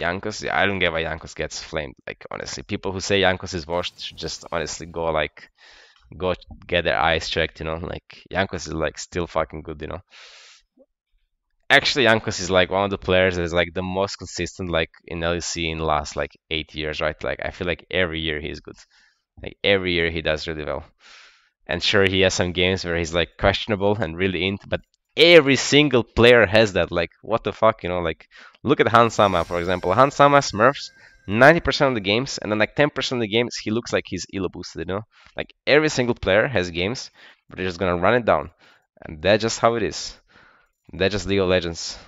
Jankos, yeah, I don't get why Jankos gets flamed. Like honestly, people who say Jankos is washed should just honestly go like go get their eyes checked. You know, like Jankos is like still fucking good. You know. Actually, Jankos is like one of the players that is like the most consistent like in LEC in last like eight years, right? Like I feel like every year he's good. Like every year he does really well. And sure, he has some games where he's like questionable and really into, but every single player has that. Like, what the fuck, you know? Like, look at Hans Sama, for example. Hans Sama Smurfs 90% of the games, and then like 10% of the games, he looks like he's elo boosted, you know? Like, every single player has games, but they're just gonna run it down. And that's just how it is. That's just League of Legends.